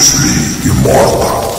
Lee Immortal.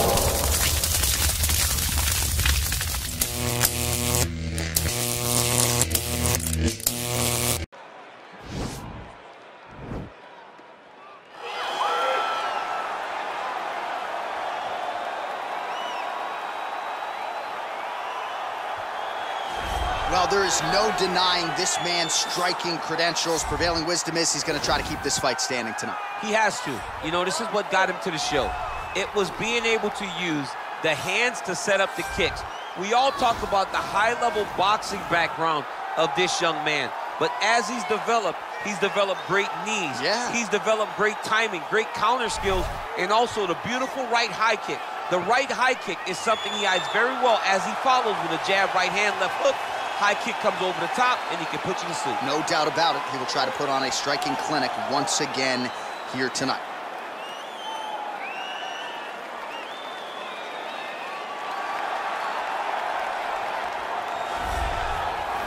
This man's striking credentials. Prevailing wisdom is he's going to try to keep this fight standing tonight. He has to. You know, this is what got him to the show. It was being able to use the hands to set up the kicks. We all talk about the high-level boxing background of this young man. But as he's developed, he's developed great knees. Yeah. He's developed great timing, great counter skills, and also the beautiful right high kick. The right high kick is something he hides very well as he follows with a jab, right hand, left hook. High kick comes over the top, and he can put you to sleep. No doubt about it. He will try to put on a striking clinic once again here tonight.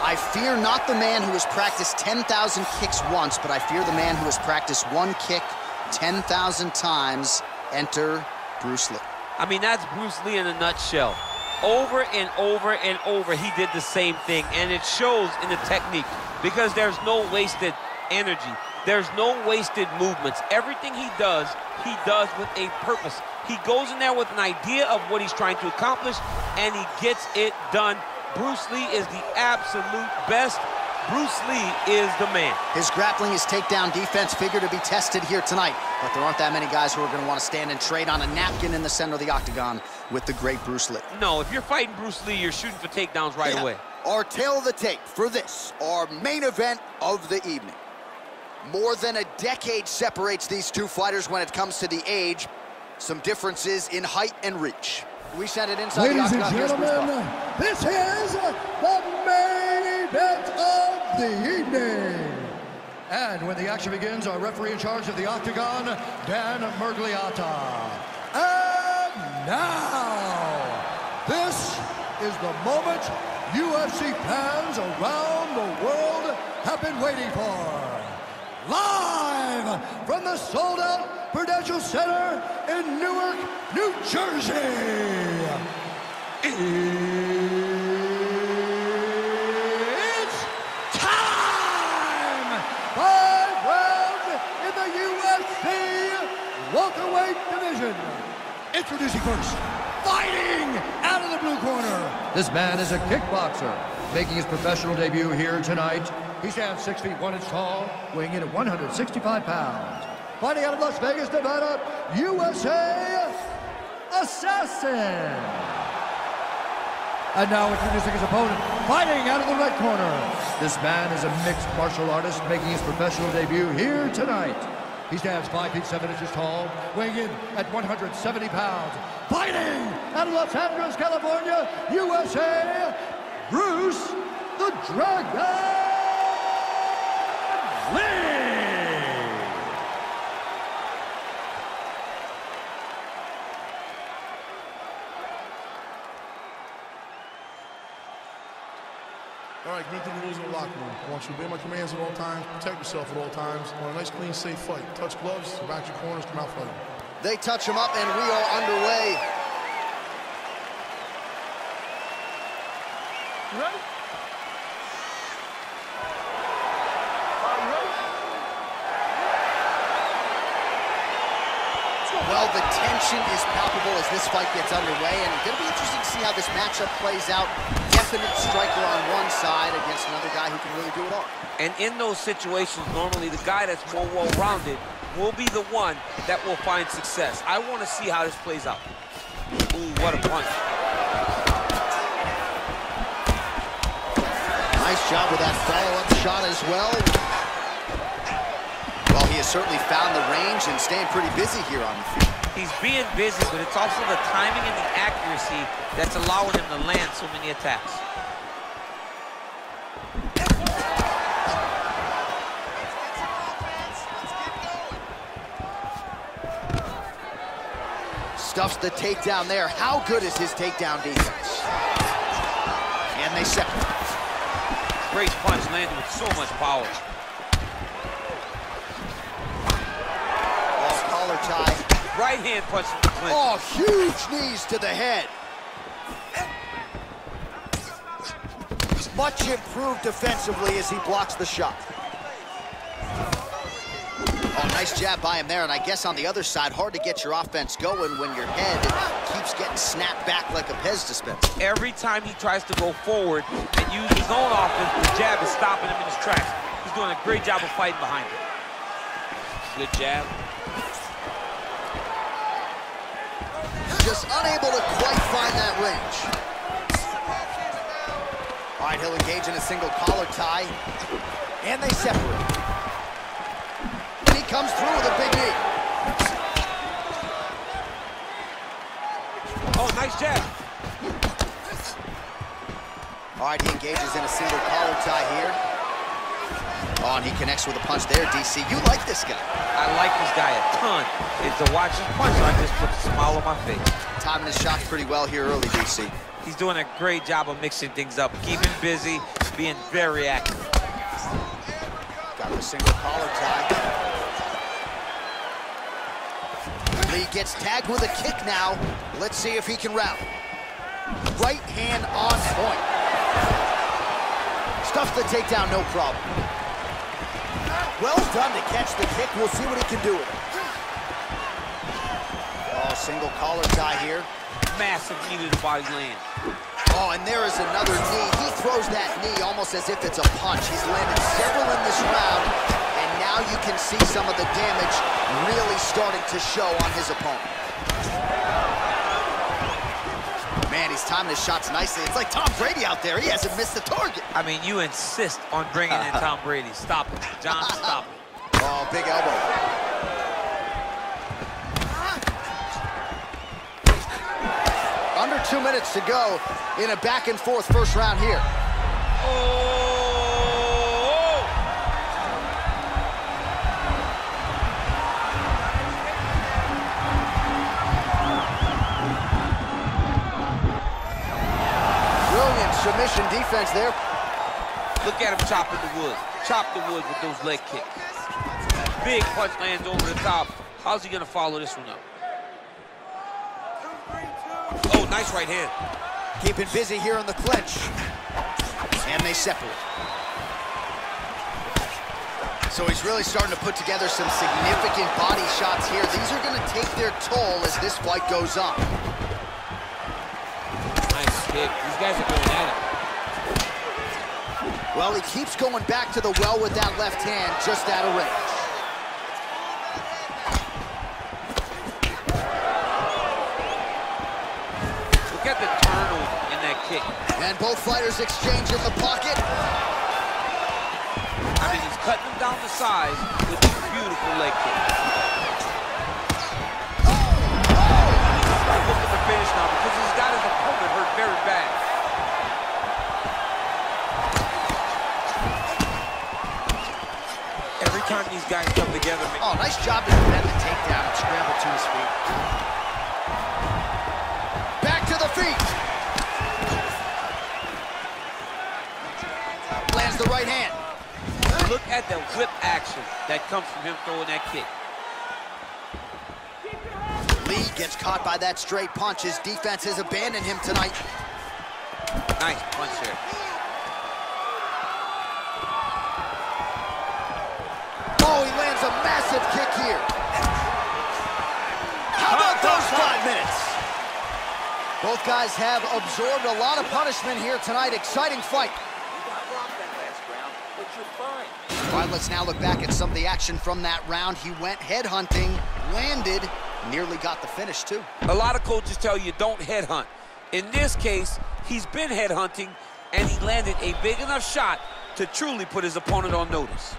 I fear not the man who has practiced 10,000 kicks once, but I fear the man who has practiced one kick 10,000 times. Enter Bruce Lee. I mean, that's Bruce Lee in a nutshell. Over and over and over, he did the same thing, and it shows in the technique because there's no wasted energy. There's no wasted movements. Everything he does, he does with a purpose. He goes in there with an idea of what he's trying to accomplish, and he gets it done. Bruce Lee is the absolute best. Bruce Lee is the man. His grappling, his takedown defense figure to be tested here tonight, but there aren't that many guys who are going to want to stand and trade on a napkin in the center of the octagon with the great Bruce Lee. No, if you're fighting Bruce Lee, you're shooting for takedowns right Yeah. away. Our tail of the tape for this, our main event of the evening. More than a decade separates these two fighters when it comes to the age. Some differences in height and reach. We send it inside Ladies the and octagon. Here's Bruce gentlemen, this is the main event of the evening. And when the action begins, our referee in charge of the octagon, Dan Miragliotta. Now, this is the moment UFC fans around the world have been waiting for. Live from the sold-out Prudential Center in Newark, New Jersey. It's time! Five rounds in the UFC welterweight division. Introducing first, fighting out of the blue corner. This man is a kickboxer, making his professional debut here tonight. He stands six feet one inch tall, weighing in at 165 pounds. Fighting out of Las Vegas, Nevada, USA, Assassin. And now introducing his opponent, fighting out of the red corner. This man is a mixed martial artist making his professional debut here tonight. He stands 5 feet 7 inches tall, weighing in at 170 pounds. Fighting of Los Angeles, California, USA, Bruce the Dragon Lee! All right, commit to the rules of the locker room. I want you to obey my commands at all times, protect yourself at all times. I want a nice, clean, safe fight. Touch gloves, back your corners, come out fighting. They touch him up, and we are underway. ready? Well, the tension is palpable as this fight gets underway, and it's going to be interesting to see how this matchup plays out. Definite striker on one side against another guy who can really do it all. And in those situations, normally the guy that's more well-rounded will be the one that will find success. I want to see how this plays out. Ooh, what a punch. Nice job with that follow-up shot as well. Well, he has certainly found the range and staying pretty busy here on the field. He's being busy, but it's also the timing and the accuracy that's allowing him to land so many attacks. Stuffs the takedown there. How good is his takedown defense? And they separate. Great punch landed with so much power. Collar tie. Right hand punch to the clinch. Oh, huge knees to the head. Much improved defensively as he blocks the shot. Oh, nice jab by him there, and I guess on the other side, hard to get your offense going when your head keeps getting snapped back like a Pez dispenser. Every time he tries to go forward and use his own offense, the jab is stopping him in his tracks. He's doing a great job of fighting behind it. Good jab. Just unable to quite find that range. All right, he'll engage in a single collar tie, and they separate. And he comes through with a big knee. Oh, nice jab. All right, he engages in a single collar tie here. Oh, and he connects with a punch there, DC. You like this guy. I like this guy a ton. It's to watch his punch, I just put a smile on my face. Timing his shots pretty well here early, DC. He's doing a great job of mixing things up, keeping busy, being very active. Got the single collar tie. Lee gets tagged with a kick now. Let's see if he can route. Right hand on point. Stuff the takedown, no problem. Well done to catch the kick. We'll see what he can do with it. Oh, single collar tie here. Massive knee to the body land. Oh, and there is another knee. He throws that knee almost as if it's a punch. He's landed several in this round, and now you can see some of the damage really starting to show on his opponent. He's timing his shots nicely. It's like Tom Brady out there. He hasn't missed the target. I mean, you insist on bringing in Tom Brady. Stop it. John, stop it. Oh, big elbow. Under two minutes to go in a back and forth first round here. Oh! Submission defense there. Look at him chopping the wood. Chop the wood with those leg kicks. Big punch lands over the top. How's he gonna follow this one up? Oh, nice right hand. Keeping busy here in the clinch. And they separate. So he's really starting to put together some significant body shots here. These are going to take their toll as this fight goes on. Nice kick. These guys are going at it. Well, he keeps going back to the well with that left hand, just out of range. Look at the turnover in that kick. And both fighters exchange in the pocket. I mean, he's cutting them down to size with these beautiful leg kicks. Oh, oh. He's looking to finish now because he's got his opponent hurt very bad. Time these guys come together, man, Oh, nice job to defend the takedown and scramble to his feet. Back to the feet. Lands the right hand. look at the whip action that comes from him throwing that kick. Lee gets caught by that straight punch. His defense has abandoned him tonight. Nice punch there. Those five minutes? Both guys have absorbed a lot of punishment here tonight. Exciting fight. All right, let's now look back at some of the action from that round. He went headhunting, landed, nearly got the finish too. A lot of coaches tell you don't headhunt. In this case, he's been headhunting, and he landed a big enough shot to truly put his opponent on notice.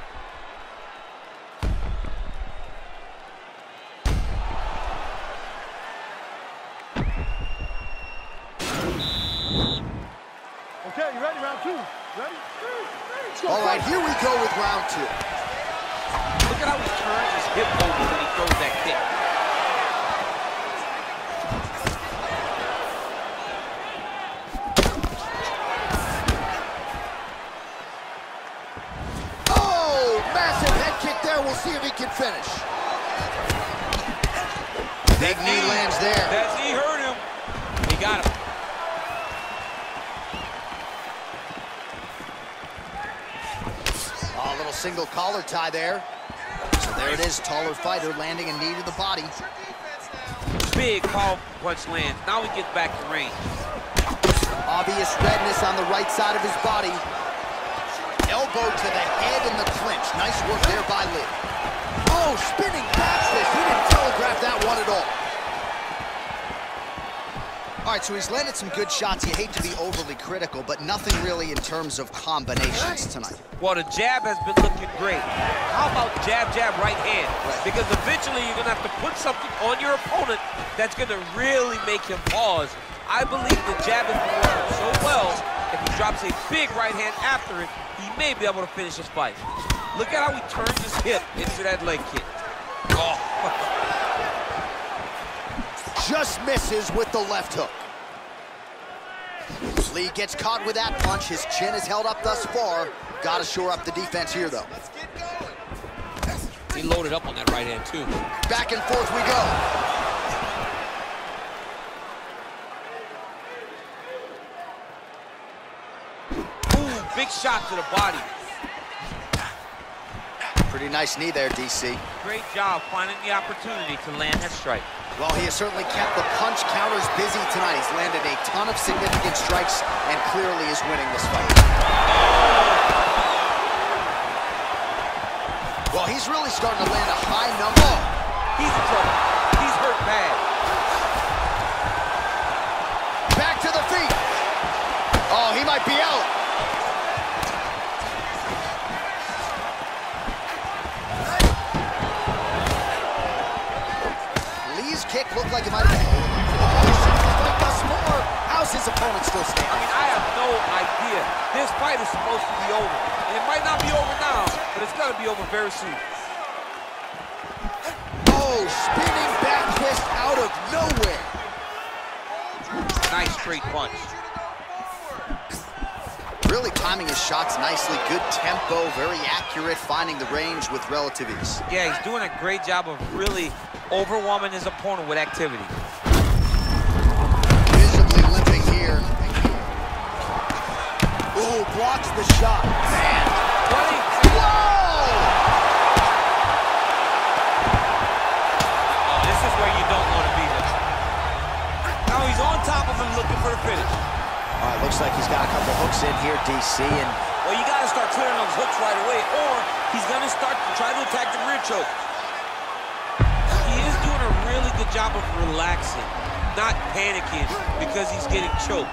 Two. Ready? All right, here we go with round two. Look at how he turns his hip over when he throws that kick. Oh, massive head kick there. We'll see if he can finish. Big knee lands there. That knee hurt him. He got him. Oh, a little single collar tie there. So there it is, taller fighter landing a knee to the body. Big power punch lands. Now he gets back to range. Obvious redness on the right side of his body. Elbow to the head in the clinch. Nice work there by Lee. Oh, spinning back fist. He didn't telegraph that one at all. All right, so he's landed some good shots. You hate to be overly critical, but nothing really in terms of combinations tonight. Well, the jab has been looking great. How about jab, jab, right hand? Because eventually you're going to have to put something on your opponent that's going to really make him pause. I believe the jab has been working so well, if he drops a big right hand after it, he may be able to finish this fight. Look at how he turns his hip into that leg kick. Oh. Just misses with the left hook. Lee gets caught with that punch. His chin is held up thus far. Got to shore up the defense here, though. He loaded up on that right hand, too. Back and forth we go. Ooh, big shot to the body. Pretty nice knee there, DC. Great job finding the opportunity to land that strike. Well, he has certainly kept the punch counters busy tonight. He's landed a ton of significant strikes and clearly is winning this fight. Well, he's really starting to land a high number. He's in trouble. He's hurt bad. Back to the feet. Oh, he might be out. Looked like it might have been like thus more. How's his opponent still I mean, I have no idea. This fight is supposed to be over. And it might not be over now, but it's going to be over very soon. Oh, spinning back fist out of nowhere. Nice straight punch. Really timing his shots nicely. Good tempo, very accurate, finding the range with relative ease. Yeah, he's doing a great job of really overwhelming his opponent with activity. Visibly limping here. Ooh, blocks the shot. Man. Whoa! this is where you don't want to be. Now he's on top of him looking for the finish. All right, looks like he's got a couple hooks in here, DC, and Well, you got to start clearing those hooks right away, or he's going to start to try to attack the rear choke. Really good job of relaxing, not panicking because he's getting choked.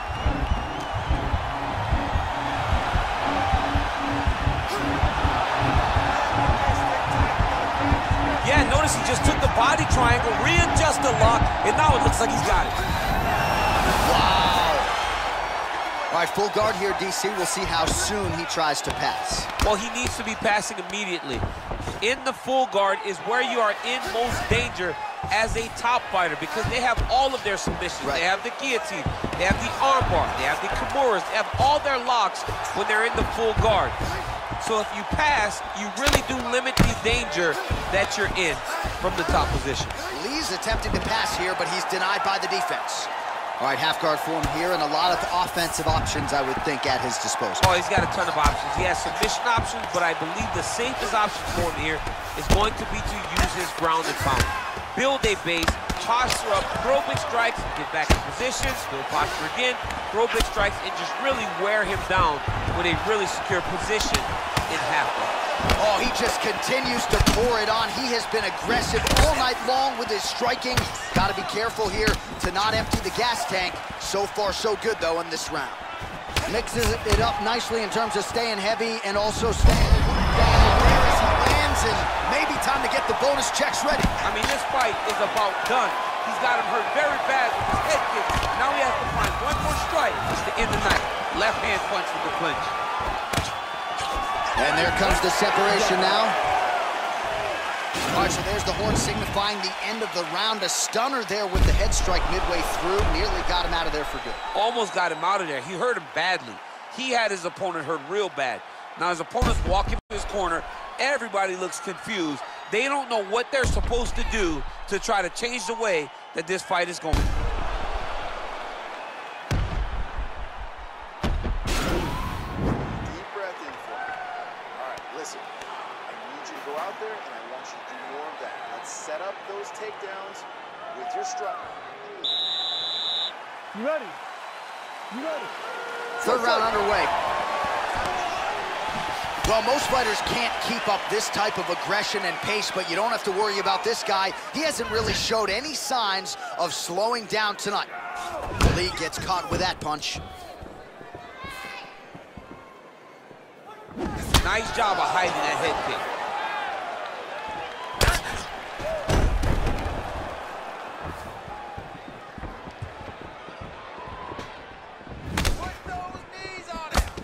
Yeah, notice he just took the body triangle, readjusted the lock, and now it looks like he's got it. wow. All right, full guard here, DC. We'll see how soon he tries to pass. Well, he needs to be passing immediately. In the full guard is where you are in most danger as a top fighter because they have all of their submissions. Right. They have the guillotine, they have the armbar, they have the kimuras, they have all their locks when they're in the full guard. So if you pass, you really do limit the danger that you're in from the top position. Lee's attempting to pass here, but he's denied by the defense. All right, half guard form here, and a lot of offensive options, I would think, at his disposal. Oh, he's got a ton of options. He has submission options, but I believe the safest option for him here is going to be to use his ground and pound. Build a base, posture up, throw big strikes, get back in position, build posture again, throw big strikes, and just really wear him down with a really secure position in half. Oh, he just continues to pour it on. He has been aggressive all night long with his striking. Got to be careful here to not empty the gas tank. So far, so good, though, in this round. Mixes it up nicely in terms of staying heavy and also staying down he lands, and get the bonus checks ready. I mean, this fight is about done. He's got him hurt very bad with his head kick. Now he has to find one more strike to end the night. Left hand punch with the clinch. And there comes the separation now. All right, so there's the horn signifying the end of the round. A stunner there with the head strike midway through. Nearly got him out of there for good. almost got him out of there. He hurt him badly. He had his opponent hurt real bad. Now his opponent's walking to his corner. Everybody looks confused. They don't know what they're supposed to do to try to change the way that this fight is going. Deep breath in for me. All right, listen. I need you to go out there, and I want you to do more of that. Let's set up those takedowns with your strike. You ready? You ready? Third round underway. Well, most fighters can't keep up this type of aggression and pace, but you don't have to worry about this guy. He hasn't really showed any signs of slowing down tonight. Lee gets caught with that punch. Nice job of hiding that head kick.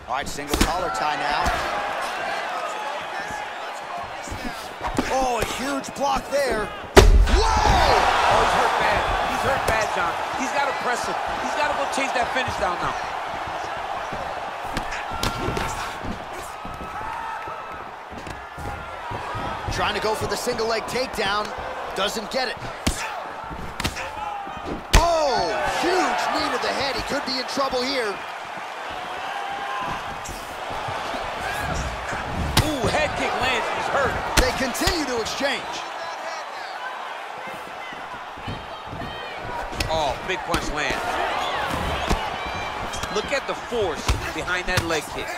All right, single collar tie now. Oh, a huge block there. Whoa! Oh, he's hurt bad. He's hurt bad, John. He's got to press him. He's got to go chase that finish down now. Trying to go for the single leg takedown. Doesn't get it. Oh, huge knee to the head. He could be in trouble here. Exchange. Oh, big punch lands. Look at the force behind that leg kick.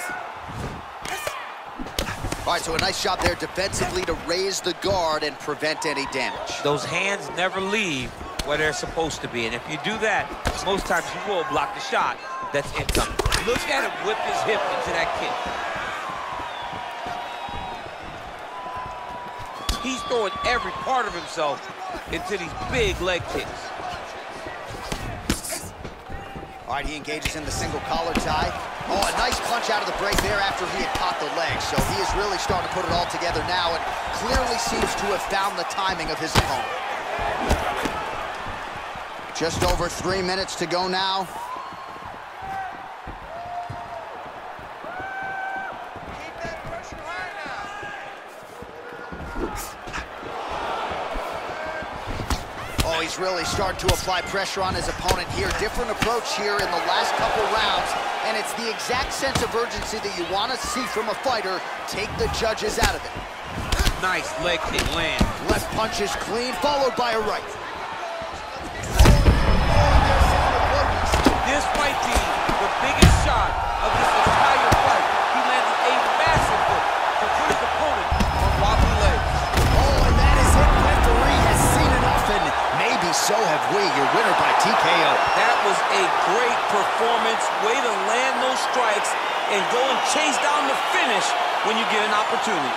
All right, so a nice job there defensively to raise the guard and prevent any damage. Those hands never leave where they're supposed to be. And if you do that, most times you will block the shot that's incoming. Look at him whip his hip into that kick. He's throwing every part of himself into these big leg kicks. All right, he engages in the single collar tie. Oh, a nice punch out of the break there after he had caught the leg. So he is really starting to put it all together now and clearly seems to have found the timing of his opponent. Just over three minutes to go now. Really starting to apply pressure on his opponent here. Different approach here in the last couple rounds, and it's the exact sense of urgency that you want to see from a fighter. Take the judges out of it. Nice leg kick land. Left punch is clean, followed by a right. This might be the biggest shot of this entire so have we. Your winner by TKO. That was a great performance. Way to land those strikes and go and chase down the finish when you get an opportunity.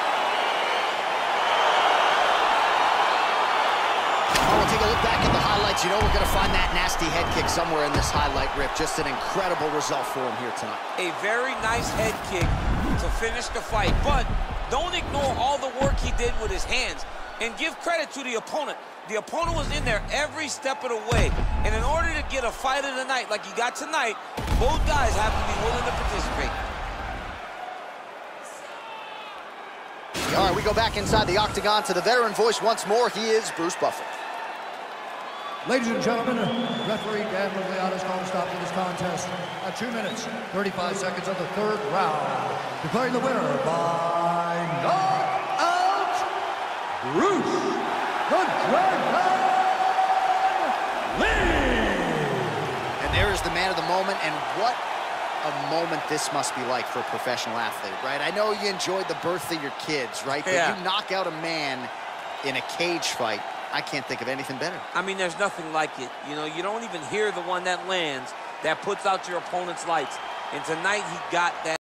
We'll take a look back at the highlights. You know we're going to find that nasty head kick somewhere in this highlight rip. Just an incredible result for him here tonight. A very nice head kick to finish the fight, but don't ignore all the work he did with his hands and give credit to the opponent. The opponent was in there every step of the way, and in order to get a fight of the night like you got tonight, both guys have to be willing to participate. All right, we go back inside the octagon to the veteran voice once more. He is Bruce Buffer. Ladies and gentlemen, referee Dan Miragliotta's calling a stop to this contest at 2 minutes, 35 seconds of the third round, declaring the winner by knockout, Bruce the Dragon Lee! And there is the man of the moment, and what a moment this must be like for a professional athlete, right? I know you enjoyed the birth of your kids, right? But Yeah. you knock out a man in a cage fight, I can't think of anything better. I mean, there's nothing like it. You know, you don't even hear the one that lands that puts out your opponent's lights. And tonight he got that.